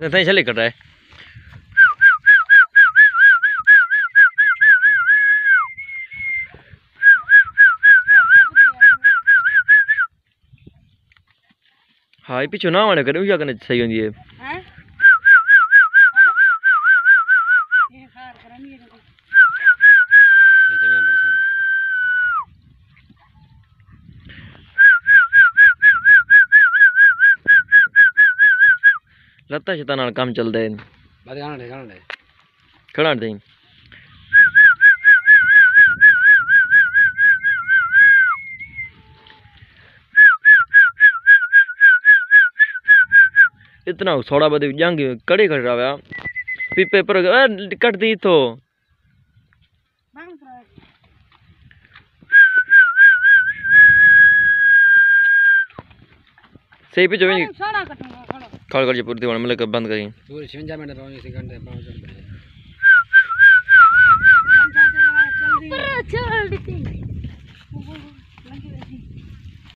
नहीं चले कर रहा है। हाँ पीछे ना वाले करे क्या करना सही होती है हैं ये खार करनी है तो ये तो मैं बरसाना ਲੱਤਾਂ ਛਤਾਂ ਨਾਲ ਕੰਮ ਚੱਲਦਾ ਹੈ बात गाना दे गाना दे ਖੜਾ ਦੇ इतना थोड़ा बहुत जंग कड़ी कर रहा है पीपे पर ए, कट दी तो बंद करो सही पे जो भी साड़ा कटूंगा खड़ो कर पूरी दीवार मतलब बंद करी। पूरे 56 मिनट रहो इसी घंटे पाँच घंटे हम जाते बड़ा चल